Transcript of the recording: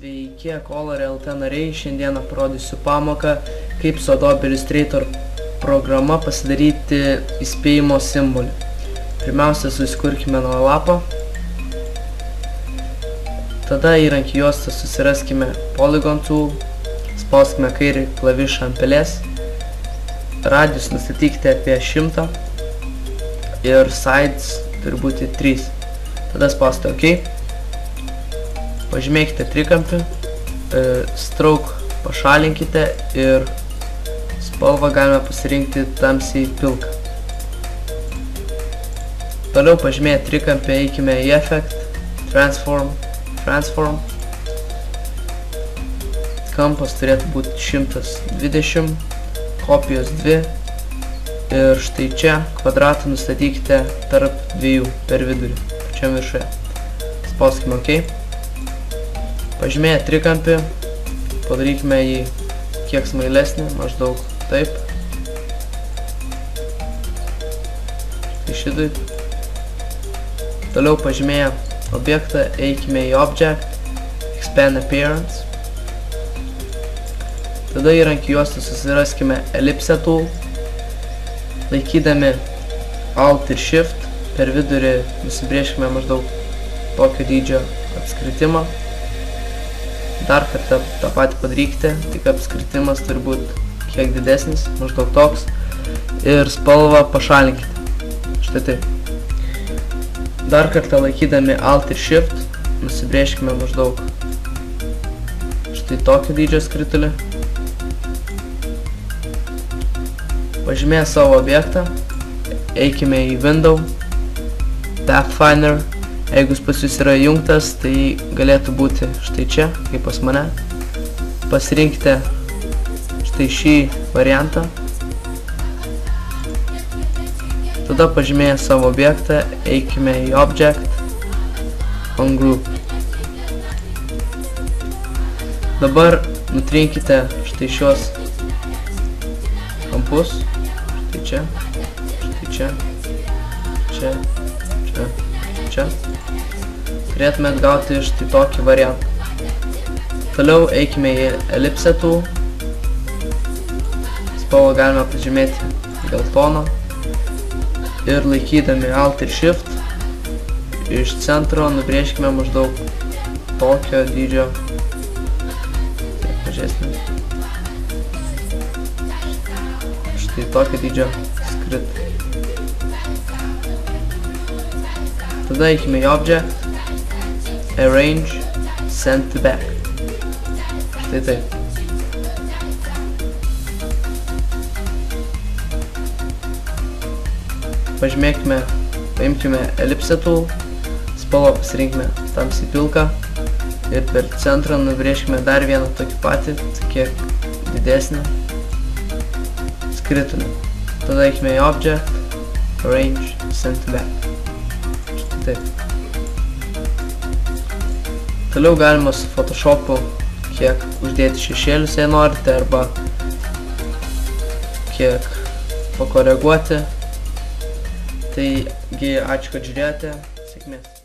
Sveiki, Color LT nariai, šiandieną parodysiu pamoką, kaip su Adobe Illustrator programa pasidaryti įspėjimo simbolį. Pirmiausia, susikurkime naują lapą. Tada įrankį juostą susiraskime Polygon Tool, spauskime kairį klavišą ant pelės, radius nustatykite apie 100 ir sides turi būti 3. Tada spausite OK pažymėkite trikampį, e, strauk pašalinkite ir spalvą galime pasirinkti tamsiai pilką. Toliau pažymėję trikampį eikime į Effect, Transform, Transform. Kampas turėtų būti 120, kopijos 2 ir štai čia kvadratą nustatykite tarp dviejų per vidurį, pačiam viršuje. Spauskime OK. Pažymėję trikampį, padarykime jį kiek smailesnį, maždaug taip. Tai šitaip. Toliau pažymėję objektą, eikime į Object, Expand Appearance. Tada įrankį juostą susiraskime Ellipse Tool. Laikydami Alt ir Shift per vidurį nusibrėžkime maždaug tokio dydžio apskritimą dar kartą tą patį padarykite, tik apskritimas turi būti kiek didesnis, maždaug toks. Ir spalvą pašalinkite. Štai taip. Dar kartą laikydami Alt ir Shift nusibrėžkime maždaug štai tokio dydžio skritulį. Pažymėję savo objektą, eikime į Window, Pathfinder Jeigu jis pas jūs yra jungtas, tai galėtų būti štai čia, kaip pas mane. Pasirinkite štai šį variantą. Tada pažymėję savo objektą, eikime į Object, On Group. Dabar nutrinkite štai šios kampus, štai čia, štai čia, čia, čia, čia turėtumėt gauti štai tokį variantą. Toliau eikime į Ellipse Tool. Spalvą galime pažymėti geltoną. Ir laikydami Alt ir Shift iš centro nubrėžkime maždaug tokio dydžio. Taip, mažesnį. Štai tokio dydžio skrit. Tada eikime į Object arrange, send to back. Štai taip. Pažymėkime, paimkime elipsę tool, spalvą pasirinkime tamsiai pilką ir per centrą nubrėžkime dar vieną tokį patį, kiek didesnį skritulį. Tada eikime į Object, Arrange, Send Back. Taip. Toliau galima su Photoshopu kiek uždėti šešėlius, jei norite, arba kiek pakoreguoti. Taigi, ačiū, kad žiūrėjote. Sėkmės.